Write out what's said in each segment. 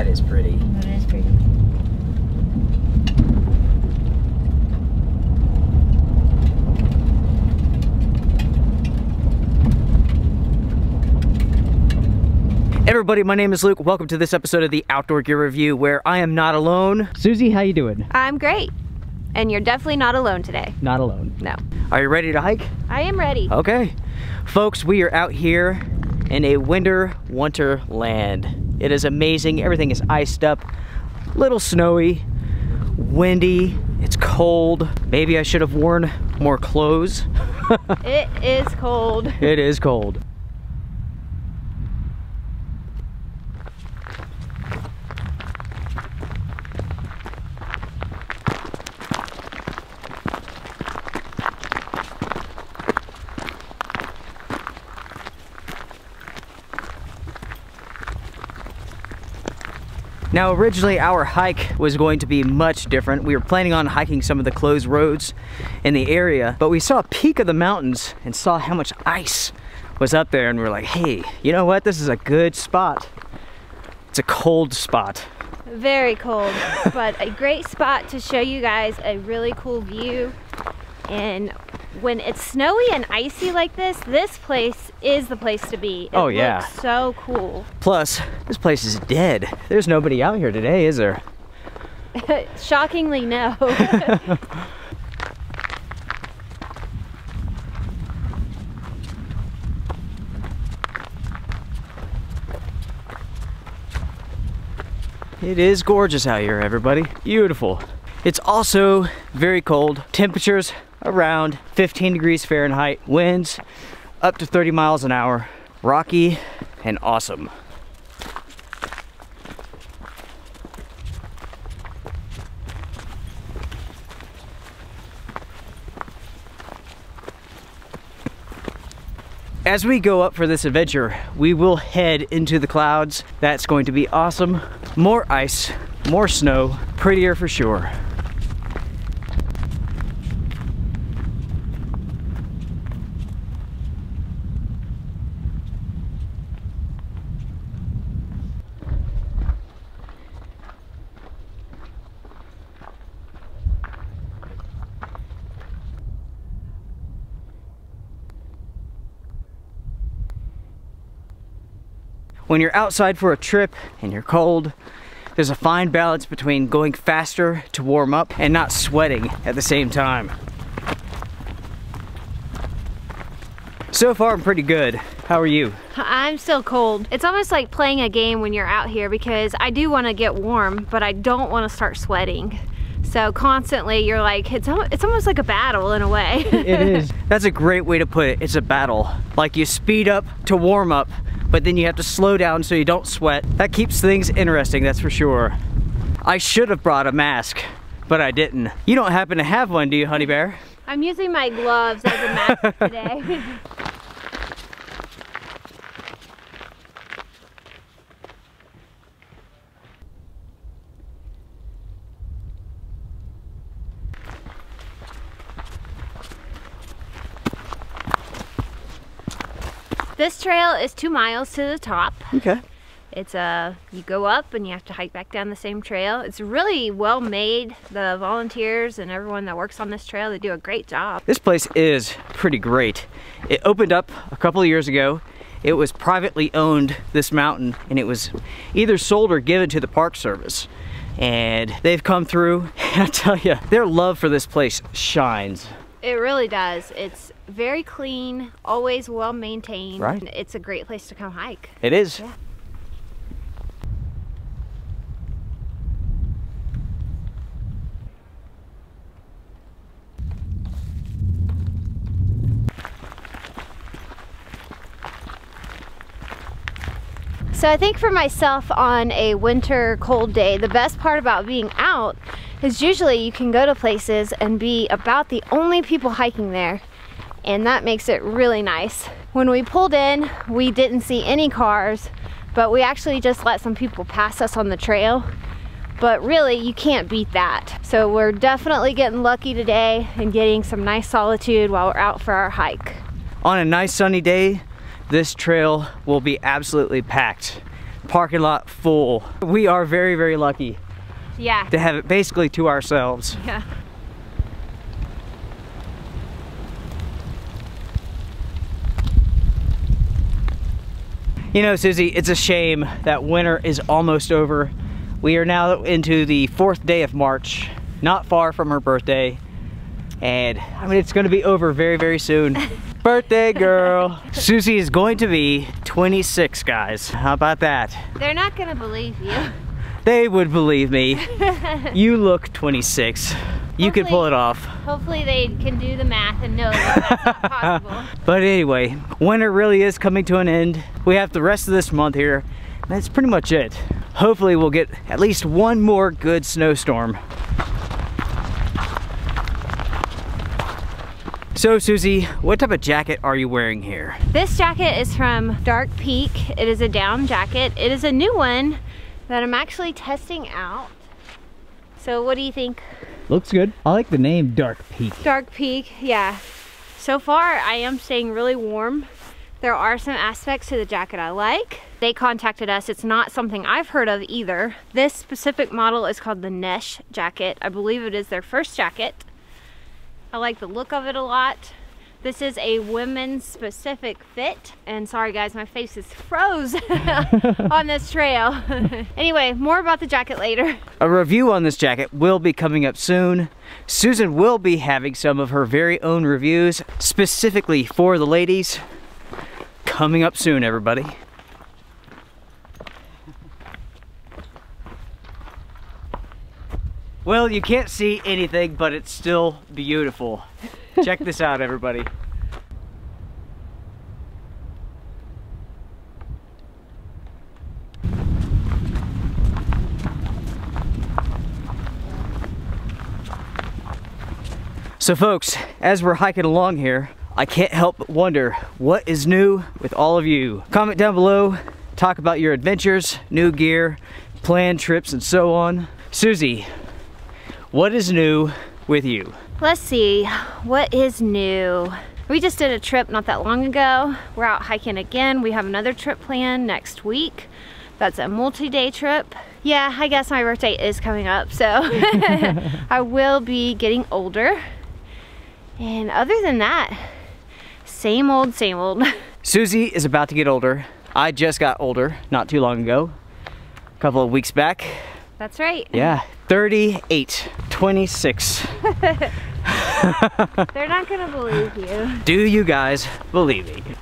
That is pretty. That is pretty. Everybody, my name is Luke. Welcome to this episode of the Outdoor Gear Review where I am not alone. Susie, how you doing? I'm great. And you're definitely not alone today. Not alone. No. Are you ready to hike? I am ready. Okay. Folks, we are out here in a winter wonderland. It is amazing. Everything is iced up, little snowy, windy, it's cold. Maybe I should have worn more clothes. it is cold. It is cold. Now originally our hike was going to be much different. We were planning on hiking some of the closed roads in the area, but we saw a peak of the mountains and saw how much ice was up there and we are like, hey, you know what? This is a good spot. It's a cold spot. Very cold, but a great spot to show you guys a really cool view and when it's snowy and icy like this, this place is the place to be. It oh yeah. so cool. Plus, this place is dead. There's nobody out here today, is there? Shockingly, no. It is gorgeous out here, everybody. Beautiful. It's also very cold. Temperatures around 15 degrees Fahrenheit, winds up to 30 miles an hour, rocky and awesome. As we go up for this adventure, we will head into the clouds. That's going to be awesome. More ice, more snow, prettier for sure. When you're outside for a trip and you're cold, there's a fine balance between going faster to warm up and not sweating at the same time. So far, I'm pretty good. How are you? I'm still cold. It's almost like playing a game when you're out here because I do want to get warm, but I don't want to start sweating. So constantly you're like, it's, it's almost like a battle in a way. it is. That's a great way to put it. It's a battle. Like you speed up to warm up, but then you have to slow down so you don't sweat. That keeps things interesting, that's for sure. I should have brought a mask, but I didn't. You don't happen to have one, do you, Honey Bear? I'm using my gloves as a mask today. This trail is two miles to the top. Okay. It's a, uh, you go up and you have to hike back down the same trail. It's really well made. The volunteers and everyone that works on this trail, they do a great job. This place is pretty great. It opened up a couple of years ago. It was privately owned, this mountain, and it was either sold or given to the Park Service. And they've come through, and I tell you, their love for this place shines. It really does. It's very clean, always well maintained. Right. It's a great place to come hike. It is. Yeah. So I think for myself on a winter cold day, the best part about being out is usually you can go to places and be about the only people hiking there and that makes it really nice. When we pulled in, we didn't see any cars, but we actually just let some people pass us on the trail. But really, you can't beat that. So we're definitely getting lucky today and getting some nice solitude while we're out for our hike. On a nice sunny day, this trail will be absolutely packed parking lot full. We are very, very lucky Yeah. to have it basically to ourselves. Yeah. You know, Susie, it's a shame that winter is almost over. We are now into the fourth day of March, not far from her birthday. And I mean, it's gonna be over very, very soon. birthday girl. Susie is going to be 26, guys. How about that? They're not gonna believe you. They would believe me. You look 26. You could pull it off. Hopefully they can do the math and know that that's not possible. But anyway, winter really is coming to an end. We have the rest of this month here. and That's pretty much it. Hopefully we'll get at least one more good snowstorm. So Susie, what type of jacket are you wearing here? This jacket is from Dark Peak. It is a down jacket. It is a new one that I'm actually testing out. So what do you think? Looks good. I like the name Dark Peak. Dark Peak, yeah. So far, I am staying really warm. There are some aspects to the jacket I like. They contacted us. It's not something I've heard of either. This specific model is called the Nesh jacket. I believe it is their first jacket. I like the look of it a lot. This is a women's specific fit. And sorry guys, my face is froze on this trail. anyway, more about the jacket later. A review on this jacket will be coming up soon. Susan will be having some of her very own reviews specifically for the ladies. Coming up soon, everybody. Well, you can't see anything, but it's still beautiful. Check this out, everybody. So folks, as we're hiking along here, I can't help but wonder what is new with all of you. Comment down below, talk about your adventures, new gear, planned trips, and so on. Susie, what is new with you? Let's see, what is new? We just did a trip not that long ago. We're out hiking again. We have another trip planned next week. That's a multi-day trip. Yeah, I guess my birthday is coming up, so I will be getting older. And other than that, same old, same old. Susie is about to get older. I just got older not too long ago, a couple of weeks back. That's right. Yeah, 38, 26. They're not gonna believe you. Do you guys believe me?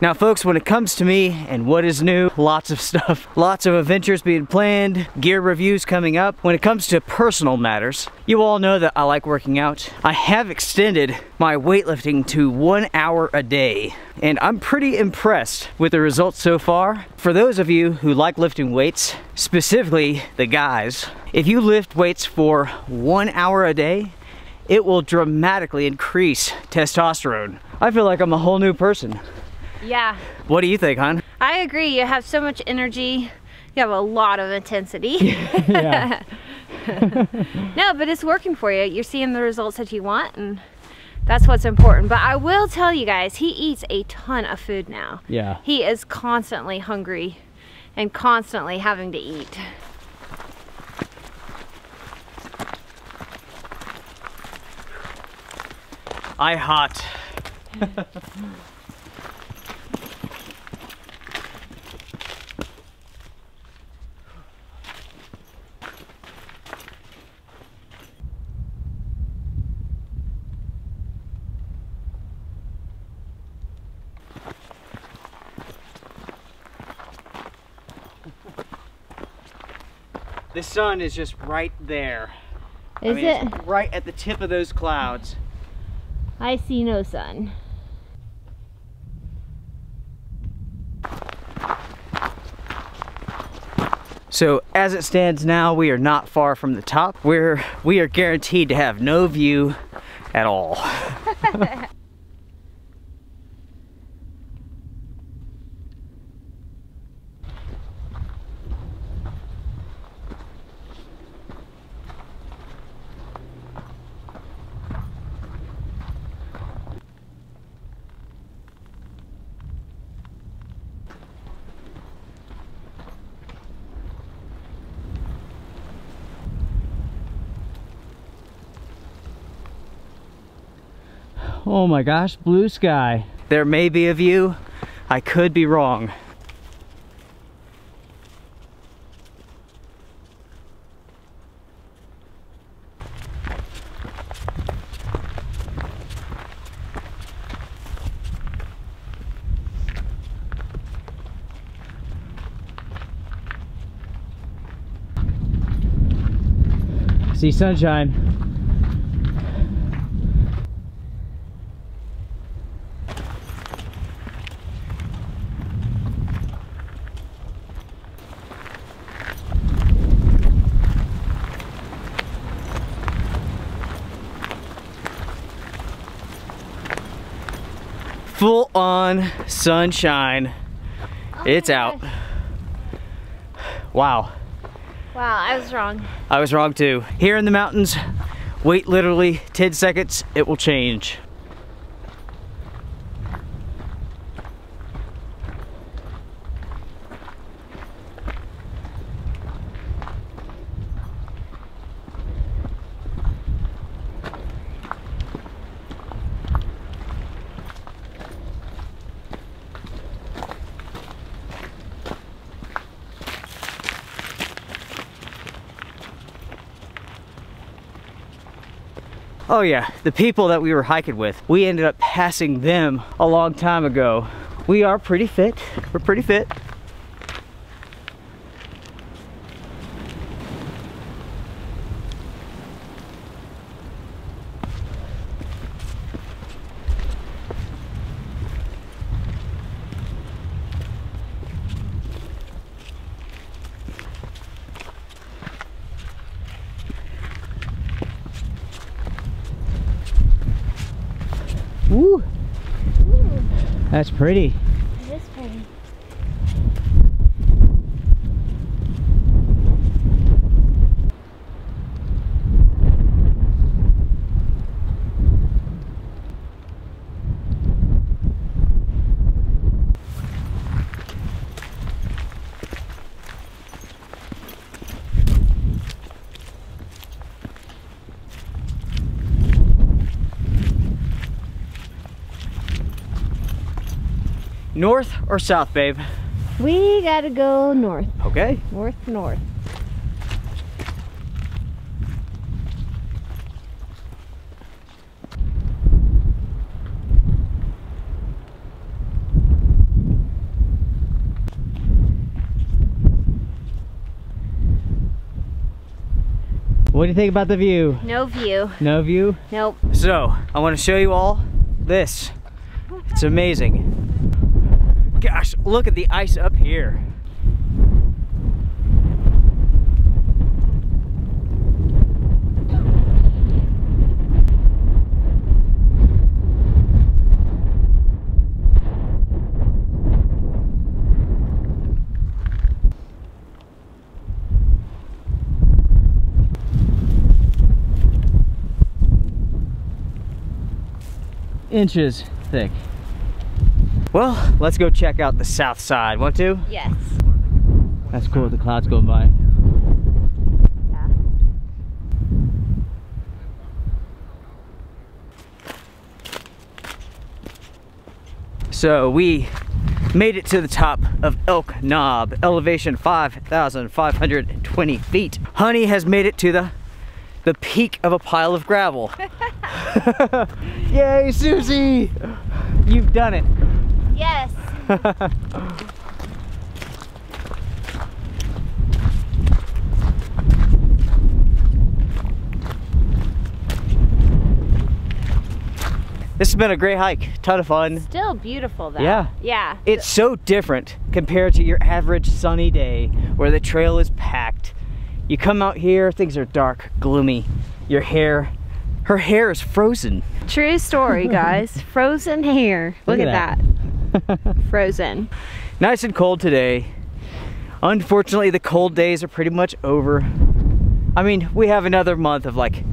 Now folks, when it comes to me and what is new, lots of stuff. Lots of adventures being planned, gear reviews coming up. When it comes to personal matters, you all know that I like working out. I have extended my weightlifting to one hour a day, and I'm pretty impressed with the results so far. For those of you who like lifting weights, specifically the guys, if you lift weights for one hour a day, it will dramatically increase testosterone. I feel like I'm a whole new person. Yeah, What do you think, hon? I agree. You have so much energy. You have a lot of intensity. Yeah. No, but it's working for you. You're seeing the results that you want, and that's what's important. But I will tell you guys, he eats a ton of food now. Yeah. He is constantly hungry and constantly having to eat. I hot. sun is just right there. I mean, it? right at the tip of those clouds. I see no sun. So as it stands now, we are not far from the top. We're we are guaranteed to have no view at all. Oh my gosh, blue sky. There may be a view. I could be wrong. See sunshine. Full on sunshine. Oh it's out. gosh. Wow. Wow, I was wrong. I was wrong too. Here in the mountains, wait literally 10 seconds, it will change. Oh yeah, the people that we were hiking with, we ended up passing them a long time ago. We are pretty fit. We're pretty fit. That's pretty. It is pretty. North or south, babe? We gotta go north. Okay. North, north. What do you think about the view? No view. No view? Nope. So, I want to show you all this. It's amazing. Gosh, look at the ice up here. Inches thick. Well, let's go check out the south side. Want to? Yes. That's cool with the clouds going by. Yeah. So we made it to the top of Elk Knob, elevation 5,520 feet. Honey has made it to the the peak of a pile of gravel. Yay, Susie! You've done it. Yes. This has been a great hike, ton of fun. Still beautiful though. Yeah. Yeah. It's so different compared to your average sunny day where the trail is packed. You come out here, things are dark, gloomy. Your hair, her hair is frozen. True story, guys. Frozen hair. Look, Look at, at that. Frozen. Nice and cold today. Unfortunately, the cold days are pretty much over. I mean, we have another month of like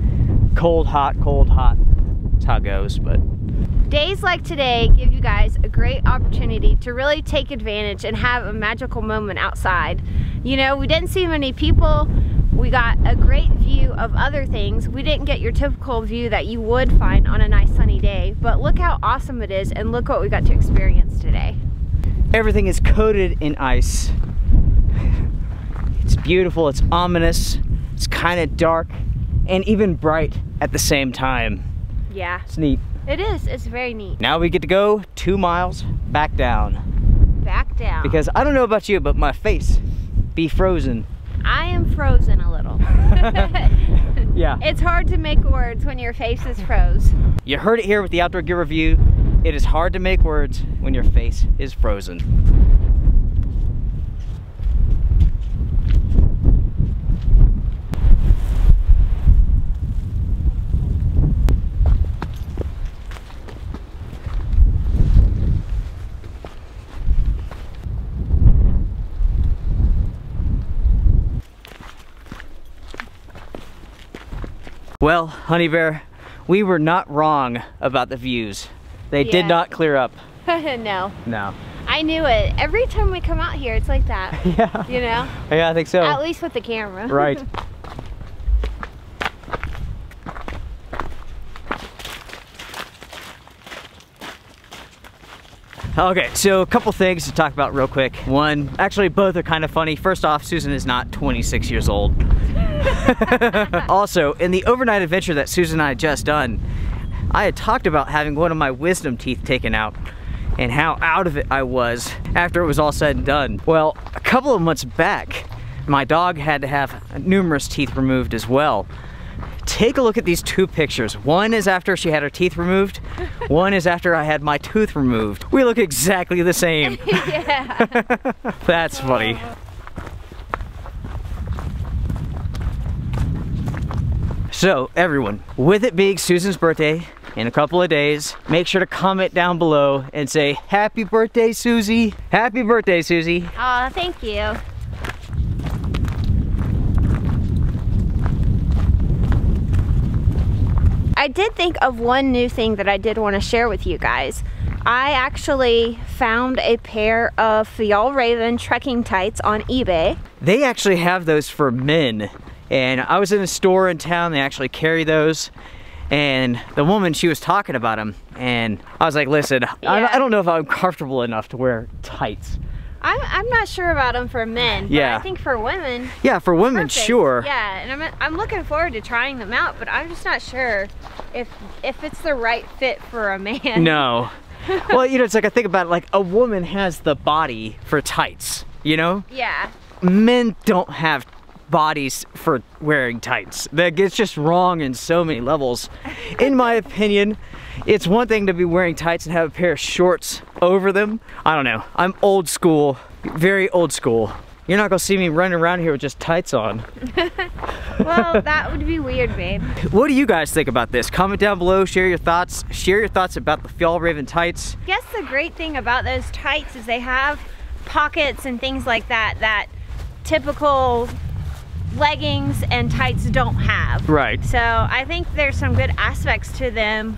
cold, hot, cold, hot. That's how it goes, but Days like today give you guys a great opportunity to really take advantage and have a magical moment outside. You know, we didn't see many people. We got a great view of other things. We didn't get your typical view that you would find on a nice sunny day, but look how awesome it is and look what we got to experience today. Everything is coated in ice. It's beautiful, it's ominous, it's kind of dark, and even bright at the same time. Yeah, It's neat. it is. It's very neat. Now we get to go two miles back down. Back down. Because I don't know about you, but my face be frozen. I am frozen a little. Yeah. it's hard to make words when your face is froze. You heard it here with the Outdoor Gear Review. It is hard to make words when your face is frozen. Well, Honey Bear, we were not wrong about the views. They did not clear up. no, No. I knew it. Every time we come out here, it's like that. Yeah. You know? Yeah, I think so. At least with the camera. Right. Okay, so a couple things to talk about real quick. One, actually both are kind of funny. First off, Susan is not 26 years old. also, in the overnight adventure that Susan and I had just done, I had talked about having one of my wisdom teeth taken out and how out of it I was after it was all said and done. Well, a couple of months back, my dog had to have numerous teeth removed as well. Take a look at these two pictures. One is after she had her teeth removed. One is after I had my tooth removed. We look exactly the same. yeah. That's funny. So, everyone, with it being Susan's birthday in a couple of days, make sure to comment down below and say, Happy birthday, Susie! Happy birthday, Susie! Oh, thank you. I did think of one new thing that I did want to share with you guys. I actually found a pair of Fjallraven trekking tights on eBay. They actually have those for men. And I was in a store in town, they actually carry those. And the woman, she was talking about them. And I was like, listen, I, Yeah. I don't know if I'm comfortable enough to wear tights. I'm, I'm not sure about them for men, but Yeah. I think for women, Yeah, for women, perfect. sure. Yeah, and I'm, I'm looking forward to trying them out, but I'm just not sure if if it's the right fit for a man. No. well, you know, it's like I think about it, like a woman has the body for tights, you know? Yeah. Men don't have bodies for wearing tights. That gets just wrong in so many levels. In my opinion, it's one thing to be wearing tights and have a pair of shorts over them. I don't know. I'm old school, very old school. You're not gonna see me running around here with just tights on. Well, that would be weird, babe. What do you guys think about this? Comment down below, share your thoughts. Share your thoughts about the Fjallraven tights. I guess the great thing about those tights is they have pockets and things like that that typical leggings and tights don't have. Right. So I think there's some good aspects to them.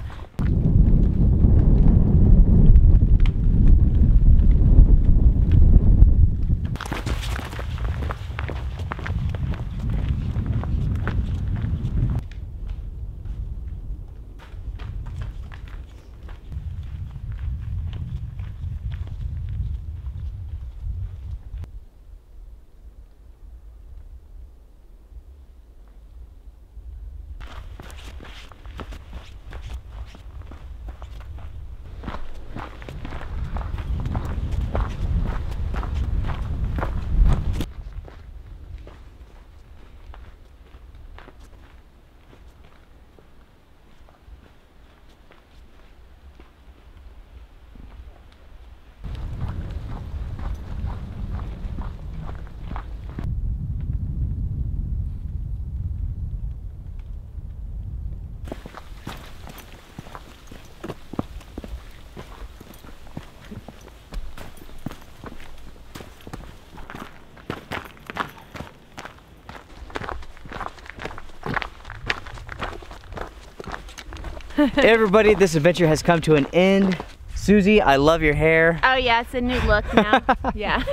Everybody, this adventure has come to an end. Susie, I love your hair. Oh yeah, it's a new look now. yeah.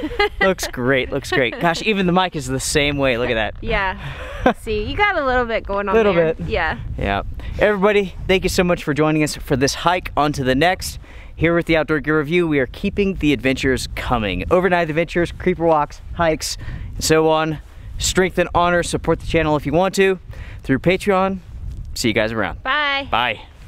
looks great, looks great. Gosh, even the mic is the same way. Look at that. yeah. See, you got a little bit going on A Little there. bit. Yeah. Yeah. Everybody, thank you so much for joining us for this hike. On to the next. Here with the Outdoor Gear Review, we are keeping the adventures coming. Overnight adventures, creeper walks, hikes, and so on. Strength and honor. Support the channel if you want to through Patreon. See you guys around. Bye. Bye.